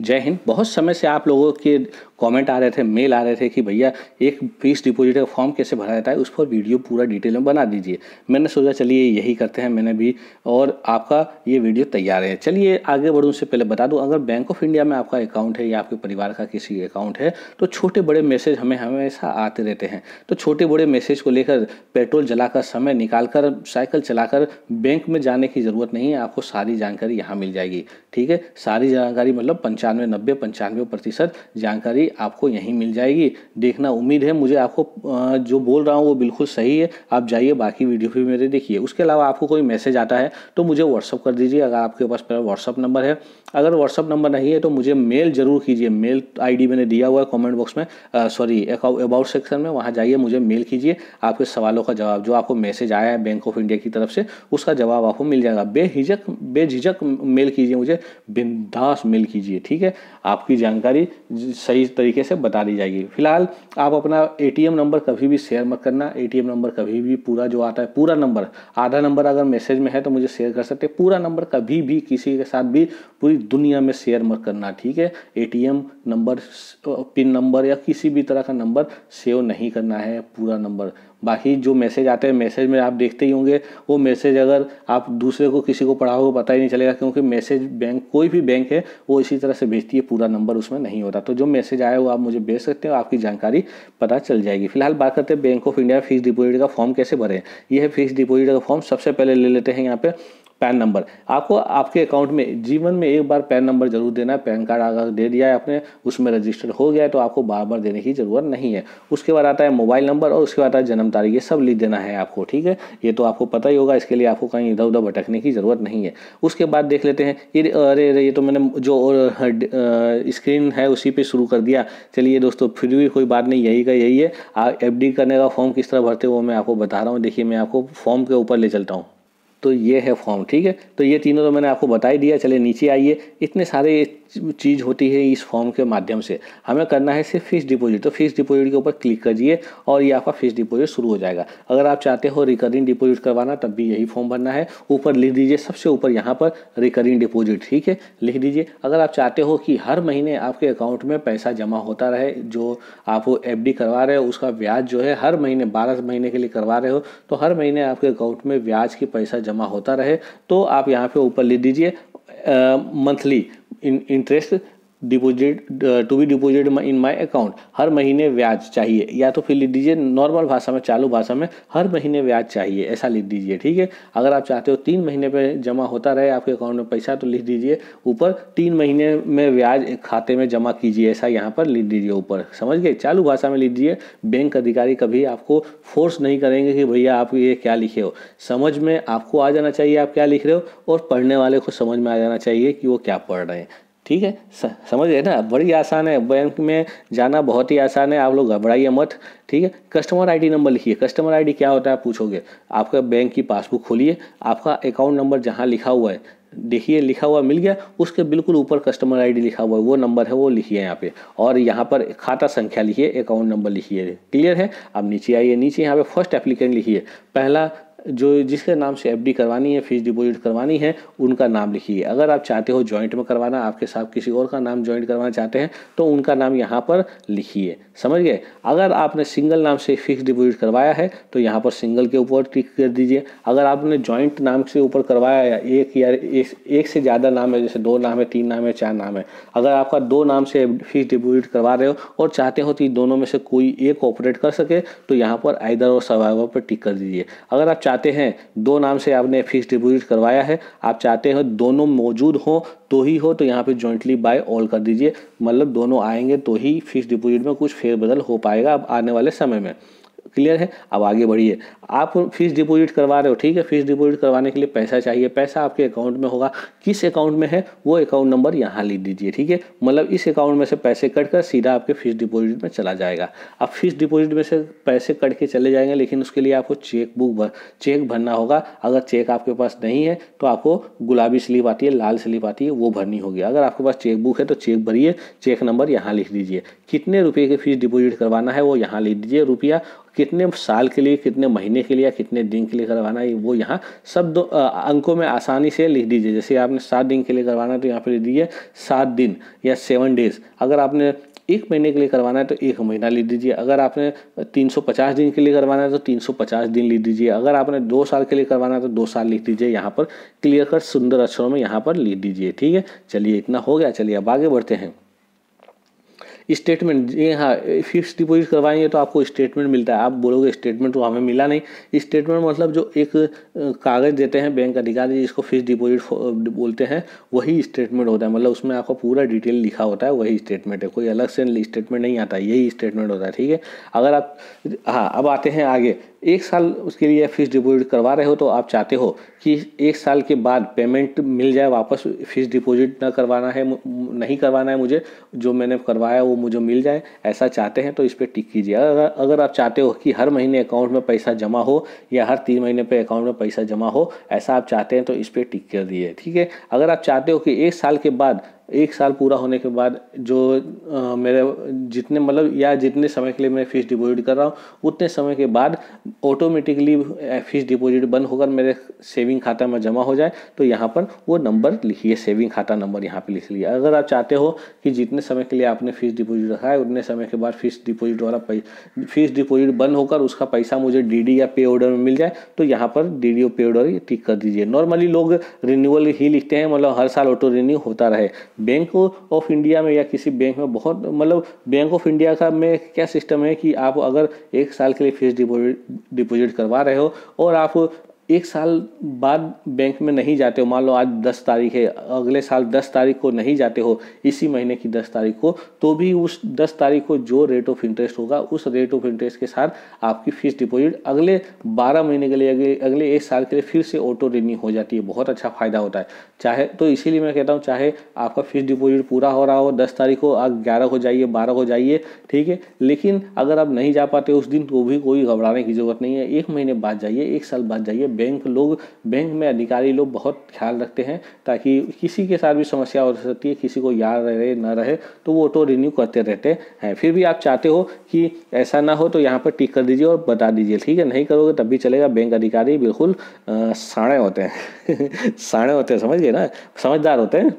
जय हिंद। बहुत समय से आप लोगों के कमेंट आ रहे थे मेल आ रहे थे कि भैया एक फ़ीस डिपॉजिट का फॉर्म कैसे भरा जाता है, उस पर वीडियो पूरा डिटेल में बना दीजिए। मैंने सोचा, चलिए यही करते हैं, मैंने भी और आपका ये वीडियो तैयार है। चलिए आगे बढ़ूँ से पहले बता दूँ, अगर बैंक ऑफ़ इंडिया में आपका अकाउंट है या आपके परिवार का किसी अकाउंट है तो छोटे बड़े मैसेज हमें हमेशा आते रहते हैं। तो छोटे बड़े मैसेज को लेकर पेट्रोल जलाकर समय निकाल साइकिल चलाकर बैंक में जाने की ज़रूरत नहीं है, आपको सारी जानकारी यहाँ मिल जाएगी। ठीक है? सारी जानकारी मतलब पंचानवे, नब्बे, पंचानवे प्रतिशत जानकारी आपको यहीं मिल जाएगी। देखना उम्मीद है, मुझे आपको जो बोल रहा हूँ वो बिल्कुल सही है। आप जाइए, बाकी वीडियो भी मेरे देखिए। उसके अलावा आपको कोई मैसेज आता है तो मुझे व्हाट्सअप कर दीजिए, अगर आपके पास मेरा व्हाट्सअप नंबर है। अगर व्हाट्सअप नंबर नहीं है तो मुझे मेल ज़रूर कीजिए। मेल आईडी मैंने दिया हुआ है कमेंट बॉक्स में। सॉरी अबाउट सेक्शन में, वहाँ जाइए, मुझे मेल कीजिए। आपके सवालों का जवाब, जो आपको मैसेज आया है बैंक ऑफ़ इंडिया की तरफ़ से, उसका जवाब आपको मिल जाएगा। बेहिजक, बेझिझक मेल कीजिए मुझे। बिंदास मेल कीजिए, ठीक है? आपकी जानकारी सही तरीके से बता दी जाएगी। फ़िलहाल आप अपना एटीएम नंबर कभी भी शेयर मत करना। एटीएम नंबर कभी भी पूरा जो आता है, पूरा नंबर आधा नंबर अगर मैसेज में है तो मुझे शेयर कर सकते पूरा नंबर कभी भी किसी के साथ भी पूरी दुनिया में शेयर मत करना, ठीक है? एटीएम नंबर पिन नंबर या किसी भी तरह का नंबर सेव नहीं करना है, पूरा नंबर बाकी जो मैसेज आते हैं मैसेज में आप देखते ही होंगे, वो मैसेज अगर आप दूसरे को, किसी को पढ़ाओगे, पता ही नहीं चलेगा, क्योंकि मैसेज बैंक कोई भी बैंक है, वो इसी तरह से भेजती है, पूरा नंबर उसमें नहीं होता। तो जो मैसेज आया वो आप मुझे भेज सकते हो, आपकी जानकारी पता चल जाएगी। फ़िलहाल बात करते हैं bank of India fix deposit का फॉर्म कैसे भरें? यह फिक्स डिपोजिट का फॉर्म सबसे पहले ले लेते हैं यहाँ पे। PAN number. आपको आपके अकाउंट में, जीवन में एक बार पैन नंबर ज़रूर देना है, पैन कार्ड अगर दे दिया है आपने, उसमें रजिस्टर हो गया है तो आपको बार बार देने की ज़रूरत नहीं है। उसके बाद आता है मोबाइल नंबर और उसके बाद आता है जन्म तारीख, ये सब लिख देना है आपको, ठीक है? ये तो आपको पता ही होगा, इसके लिए आपको कहीं इधर उधर भटकने की ज़रूरत नहीं है। उसके बाद देख लेते हैं, ये अरे अरे ये तो मैंने जो स्क्रीन है उसी पर शुरू कर दिया। चलिए दोस्तों, फिर भी कोई बात नहीं, यही का यही है। एफ़ करने का फॉर्म किस तरह भरते वो मैं आपको बता रहा हूँ। देखिए, मैं आपको फॉर्म के ऊपर ले चलता हूँ। तो ये है फॉर्म ठीक है? तो ये तीनों तो मैंने आपको बता ही दिया चले नीचे आइए। इतने सारे चीज़ होती है इस फॉर्म के माध्यम से। हमें करना है सिर्फ़ फिक्स डिपॉजिट तो फिक्स डिपॉजिट के ऊपर क्लिक करिए और ये आपका फिक्स डिपॉजिट शुरू हो जाएगा। अगर आप चाहते हो रिकरिंग डिपॉजिट करवाना, तब भी यही फॉर्म भरना है। ऊपर लिख दीजिए, सबसे ऊपर यहाँ पर रिकरिंग डिपॉजिट ठीक है? लिख दीजिए। अगर आप चाहते हो कि हर महीने आपके अकाउंट में पैसा जमा होता रहे, जो आप वो एफडी करवा रहे हो, उसका ब्याज जो है हर महीने, बारह महीने के लिए करवा रहे हो तो हर महीने आपके अकाउंट में ब्याज की पैसा जमा होता रहे तो आप यहाँ पे ऊपर ले दीजिए monthly interest deposit to be deposit in my account हर महीने ब्याज चाहिए। या तो फिर लिख दीजिए नॉर्मल भाषा में, चालू भाषा में, हर महीने ब्याज चाहिए, ऐसा लिख दीजिए, ठीक है? अगर आप चाहते हो तीन महीने पे जमा होता रहे आपके अकाउंट में पैसा तो लिख दीजिए। ऊपर तीन महीने में ब्याज खाते में जमा कीजिए, ऐसा यहाँ पर लिख दीजिए ऊपर। समझ गए? चालू भाषा में लिख दीजिए बैंक अधिकारी कभी आपको फोर्स नहीं करेंगे कि भैया आप ये क्या लिखे हो। समझ में आपको आ जाना चाहिए आप क्या लिख रहे हो, और पढ़ने वाले को समझ में आ जाना चाहिए कि वो क्या पढ़ रहे हैं। ठीक है? समझ रहे ना? बड़ी आसान है। बैंक में जाना बहुत ही आसान है। आप लोग घबराइए मत, ठीक है? कस्टमर आईडी नंबर लिखिए। कस्टमर आईडी क्या होता है पूछोगे? आपका बैंक की पासबुक खोलिए। आपका अकाउंट नंबर जहाँ लिखा हुआ है, देखिए, लिखा हुआ मिल गया। उसके बिल्कुल ऊपर कस्टमर आईडी लिखा हुआ है। वो नंबर है, वो लिखिए यहाँ पे। और यहाँ पर खाता संख्या लिखिए, अकाउंट नंबर लिखिए। क्लियर है? अब नीचे आइए। नीचे यहाँ पे फ़र्स्ट एप्लीकेंट लिखिए। पहला जो जिसके नाम से एफडी करवानी है फ़ीस डिपॉजिट करवानी है, उनका नाम लिखिए। अगर आप चाहते हो जॉइंट में करवाना, आपके साथ किसी और का नाम ज्वाइंट करवाना चाहते हैं तो उनका नाम यहाँ पर लिखिए। समझ गए? अगर आपने सिंगल नाम से फिक्स डिपॉजिट करवाया है तो यहाँ पर सिंगल के ऊपर टिक कर दीजिए। अगर आपने जॉइंट नाम से ऊपर करवाया या एक या एक से ज़्यादा नाम है, जैसे दो नाम है, तीन नाम है, चार नाम है, अगर आपका दो नाम से फिक्स डिपॉजिट करवा रहे हो और चाहते हो कि दोनों में से कोई एक ऑपरेट कर सके तो यहाँ पर आइदर और सर्वाइवर पर टिक कर दीजिए। अगर आप चाहते हैं, दो नाम से आपने फिक्स डिपोजिट करवाया है। आप चाहते हैं दोनों मौजूद हो तो ही हो तो यहाँ पे जॉइंटली बाय ऑल कर दीजिए। मतलब दोनों आएँगे तो ही फिक्स डिपोजिट में कुछ फेरबदल हो पाएगा अब आने वाले समय में। क्लियर है, अब आगे बढ़िए। आप फ़ीस डिपॉजिट करवा रहे हो, ठीक है? फ़ीस डिपॉजिट करवाने के लिए पैसा चाहिए, पैसा आपके अकाउंट में होगा। किस अकाउंट में है? वो अकाउंट नंबर यहाँ लिख दीजिए, ठीक है? मतलब इस अकाउंट में से पैसे कट कर सीधा आपके फ़ीस डिपॉजिट में चला जाएगा। अब फ़ीस डिपॉजिट में से पैसे कट के चले जाएँगे, लेकिन उसके लिए आपको चेक बुक भर चेक भरना होगा। अगर चेक आपके पास नहीं है तो आपको गुलाबी स्लिप आती है, लाल स्लिप आती है, वो भरनी होगी। अगर आपके पास चेक बुक है तो चेक भरिए चेक नंबर यहाँ लिख दीजिए। कितने रुपये के फ़ीस डिपॉजिट करवाना है, वो यहाँ लिख दीजिए। रुपया कितने साल के लिए, कितने महीने के लिए या कितने दिन के लिए करवाना है वो यहाँ सब दो अंकों में आसानी से लिख दीजिए। जैसे आपने सात दिन के लिए करवाना है तो यहाँ पर लिख दीजिए सात दिन या सेवन डेज़। अगर आपने एक महीने के लिए करवाना है तो एक महीना लिख दीजिए। अगर आपने 350 दिन के लिए करवाना है तो 350 दिन लिख दीजिए। अगर आपने दो साल के लिए करवाना है तो दो साल लिख दीजिए। यहाँ पर क्लियर कट सुंदर अक्षरों में यहाँ पर लिख दीजिए, ठीक है? चलिए, इतना हो गया। चलिए, अब आगे बढ़ते हैं। स्टेटमेंट जी हाँ फिक्स डिपोजिट करवाएँगे तो आपको स्टेटमेंट मिलता है। आप बोलोगे स्टेटमेंट तो हमें मिला नहीं। स्टेटमेंट मतलब जो एक कागज़ देते हैं बैंक अधिकारी जिसको फिक्स डिपोजिट बोलते हैं, वही स्टेटमेंट होता है। मतलब उसमें आपको पूरा डिटेल लिखा होता है, वही स्टेटमेंट है। कोई अलग से स्टेटमेंट नहीं आता, यही स्टेटमेंट होता है, ठीक है? अगर आप हाँ अब आते हैं आगे। एक साल उसके लिए फिक्स डिपॉजिट करवा रहे हो तो आप चाहते हो कि एक साल के बाद पेमेंट मिल जाए, वापस फिक्स डिपॉजिट ना करवाना है नहीं करवाना है मुझे, जो मैंने करवाया वो मुझे मिल जाए, ऐसा चाहते हैं तो इस पर टिक कीजिए। अगर अगर आप चाहते हो कि हर महीने अकाउंट में पैसा जमा हो या हर तीन महीने पर अकाउंट में पैसा जमा हो, ऐसा आप चाहते हैं तो इस पर टिक कर दिए ठीक है? अगर आप चाहते हो कि एक साल के बाद एक साल पूरा होने के बाद जो आ, मेरे जितने मतलब या जितने समय के लिए मैं फ़ीस डिपॉजिट कर रहा हूँ उतने समय के बाद ऑटोमेटिकली फ़ीस डिपॉजिट बंद होकर मेरे सेविंग खाता में जमा हो जाए तो यहाँ पर वो नंबर लिखिए सेविंग खाता नंबर यहाँ पे लिख लिया अगर आप चाहते हो कि जितने समय के लिए आपने फ़ीस डिपॉजिट रखा है उतने समय के बाद फ़ीस डिपॉजिट वाला फ़ीस डिपॉजिट बंद होकर उसका पैसा मुझे डी या पे ऑर्डर में मिल जाए तो यहाँ पर डी पे ऑर्डर टिक कर दीजिए। नॉर्मली लोग रिन्यूअल ही लिखते हैं मतलब हर साल ऑटो रिन्यू होता रहे। बैंक ऑफ़ इंडिया में या किसी बैंक में बहुत मतलब बैंक ऑफ़ इंडिया का में क्या सिस्टम है कि आप अगर एक साल के लिए फिक्स डिपोजिट डिपोजिट करवा रहे हो और आप एक साल बाद बैंक में नहीं जाते हो, मान लो आज दस तारीख है, अगले साल दस तारीख को नहीं जाते हो, इसी महीने की दस तारीख को तो भी उस दस तारीख को जो रेट ऑफ़ इंटरेस्ट होगा, उस रेट ऑफ़ इंटरेस्ट के साथ आपकी फ़ीस डिपॉजिट अगले बारह महीने के लिए, अगले अगले एक साल के लिए फिर से ऑटो रिन्यू हो जाती है, बहुत अच्छा फ़ायदा होता है। चाहे तो इसीलिए मैं कहता हूँ, चाहे आपका फिक्स डिपॉजिट पूरा हो रहा हो, दस तारीख को आप ग्यारह हो जाइए, बारह हो जाइए, ठीक है, लेकिन अगर आप नहीं जा पाते उस दिन तो भी कोई घबराने की ज़रूरत नहीं है, एक महीने बाद जाइए, एक साल बाद जाइए बैंक, लोग, बैंक में अधिकारी लोग बहुत ख्याल रखते हैं ताकि किसी के साथ भी समस्या हो सकती है, किसी को याद रहे, ना रहे तो वो ऑटो रिन्यू करते रहते हैं। फिर भी आप चाहते हो कि ऐसा ना हो तो यहाँ पर टिक कर दीजिए और बता दीजिए, ठीक है? नहीं करोगे तब भी चलेगा। बैंक अधिकारी बिल्कुल साड़े होते हैं। साड़े होते हैं, समझ गए ना? समझदार होते हैं।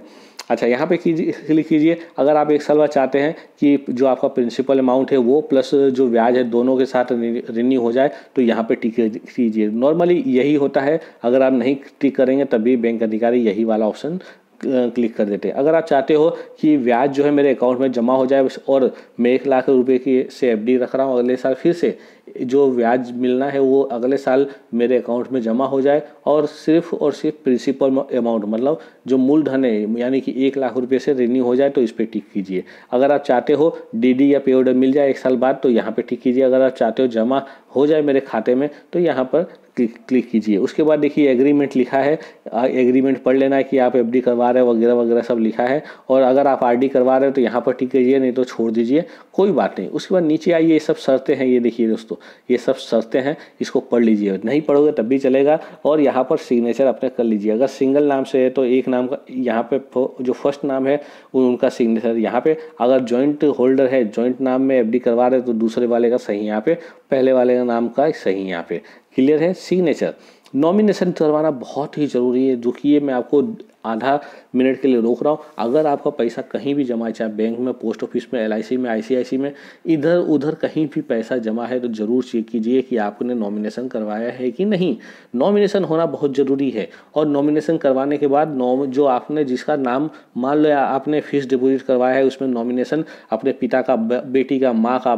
अच्छा यहाँ पे कीजिए कीजिए। अगर आप एक साल बाद चाहते हैं कि जो आपका प्रिंसिपल अमाउंट है, वो प्लस जो ब्याज है, दोनों के साथ रिन्यू हो जाए तो यहाँ पे टिक कीजिए। नॉर्मली यही होता है। अगर आप नहीं टिक करेंगे, तभी बैंक अधिकारी यही वाला ऑप्शन क्लिक कर देते हैं। अगर आप चाहते हो कि ब्याज जो है मेरे अकाउंट में जमा हो जाए, और मैं एक लाख रुपए की से एफडी रख रहा हूँ अगले साल, फिर से जो ब्याज मिलना है, वो अगले साल मेरे अकाउंट में जमा हो जाए, और सिर्फ़ और सिर्फ़ प्रिंसिपल अमाउंट मतलब जो मूलधन है, यानी कि एक लाख रुपए से रिन्यू हो जाए तो इस पर टिक कीजिए। अगर आप चाहते हो डीडी या पे ऑर्डर मिल जाए एक साल बाद तो यहाँ पे टिक कीजिए। अगर आप चाहते हो जमा हो जाए मेरे खाते में तो यहाँ पर क्लिक कीजिए। उसके बाद देखिए एग्रीमेंट लिखा है। एग्रीमेंट पढ़ लेना है कि आप एफडी करवा रहे हो, वगैरह वगैरह सब लिखा है। और अगर आप आरडी करवा रहे हो तो यहाँ पर टिक कीजिए, नहीं तो छोड़ दीजिए। कोई बात नहीं। उसके बाद नीचे आइए, ये सब शर्तें हैं। ये देखिए दोस्तों, ये सब शर्तें हैं। इसको पढ़ लीजिए। नहीं पढ़ोगे तब भी चलेगा। और यहाँ पर सिग्नेचर अपने कर लीजिए। अगर सिंगल नाम से है तो एक नाम का, यहाँ पे जो फ़र्स्ट नाम है उनका सिग्नेचर यहाँ पे अगर जॉइंट होल्डर है जॉइंट नाम में एफडी करवा रहे तो दूसरे वाले का सही यहाँ पे पहले वाले का नाम का सही यहाँ पे। क्लियर है? सिग्नेचर नॉमिनेशन करवाना बहुत ही ज़रूरी है, जो कि ये मैं आपको आधा मिनट के लिए रोक रहा हूँ। अगर आपका पैसा कहीं भी जमा है, चाहे बैंक में, पोस्ट ऑफ़िस में एलआईसी में आई में इधर उधर कहीं भी पैसा जमा है तो ज़रूर चेक कीजिए कि आपने नॉमिनेशन करवाया है कि नहीं। नॉमिनेशन होना बहुत ज़रूरी है और नॉमिनेशन करवाने के बाद नॉम जो आपने, जिसका नाम, मान लो आपने फ़ीस डिपोजिट करवाया है, उसमें नॉमिनेशन अपने पिता का बेटी का, माँ का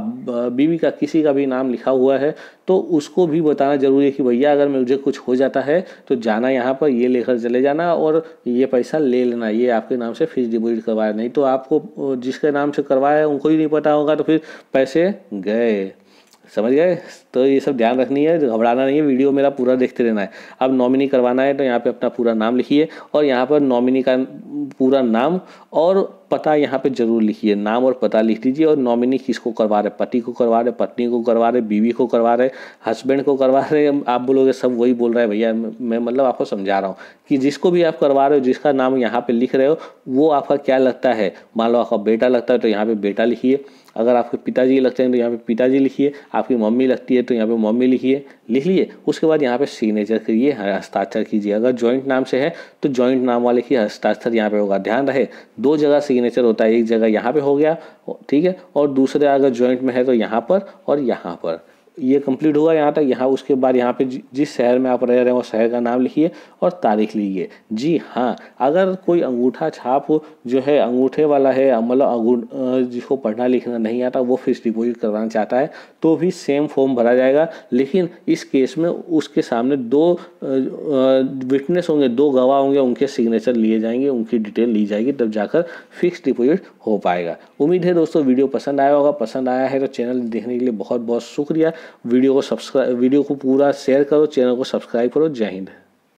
बीवी का, किसी का भी नाम लिखा हुआ है तो उसको भी बताना ज़रूरी है कि भैया, अगर मुझे कुछ हो जाता है तो जाना यहाँ पर, ये लेकर चले जाना और ये पैसा ले लेना, ये आपके नाम से फिक्स डिपोजिट करवाया। नहीं तो आपको, जिसके नाम से करवाया है, उनको ही नहीं पता होगा तो फिर पैसे गए। समझ गए? तो ये सब ध्यान रखनी है, घबराना नहीं है, वीडियो मेरा पूरा देखते रहना है। अब नॉमिनी करवाना है तो यहाँ पे अपना पूरा नाम लिखिए, और यहाँ पर नॉमिनी का पूरा नाम और पता यहाँ पे ज़रूर लिखिए, नाम और पता लिख दीजिए और नॉमिनी किसको करवा रहे पति को करवा रहे पत्नी को करवा रहे बीवी को करवा रहे हस्बैंड को करवा रहे आप बोलोगे सब वही बोल रहे हैं भैया मैं मतलब आपको समझा रहा हूँ कि जिसको भी आप करवा रहे हो, जिसका नाम यहाँ पे लिख रहे हो, वो आपका क्या लगता है? मान लो आपका बेटा लगता है तो यहाँ पे बेटा लिखिए। अगर आपके पिताजी लगते हैं तो यहाँ पे पिताजी लिखिए। आपकी मम्मी लगती है तो यहाँ पे मम्मी लिखिए। लिख लिए, उसके बाद यहाँ पे सिग्नेचर करिए, हस्ताक्षर कीजिए। अगर जॉइंट नाम से है तो जॉइंट नाम वाले की हस्ताक्षर यहाँ पे होगा। ध्यान रहे, दो जगह सिग्नेचर होता है, एक जगह यहाँ पे हो गया, ठीक है? और दूसरे अगर जॉइंट में है तो यहाँ पर और यहाँ पर। ये कंप्लीट हुआ यहाँ तक। यहाँ उसके बाद यहाँ पे जिस शहर में आप रह रहे हैं शहर का नाम लिखिए और तारीख लिखिए। जी हाँ अगर कोई अंगूठा छाप जो है, अंगूठे वाला है मतलब जिसको पढ़ना लिखना नहीं आता, वो फिक्स डिपोजिट करवाना चाहता है तो भी सेम फॉर्म भरा जाएगा। लेकिन इस केस में उसके सामने दो विटनेस होंगे, दो गवाह होंगे, उनके सिग्नेचर लिए जाएँगे, उनकी डिटेल ली जाएगी, तब जाकर फिक्स डिपोजिट हो पाएगा। उम्मीद है दोस्तों, वीडियो पसंद आया होगा। पसंद आया है तो चैनल देखने के लिए बहुत बहुत शुक्रिया। वीडियो को सब्सक्राइब वीडियो को पूरा शेयर करो चैनल को सब्सक्राइब करो जय हिंद।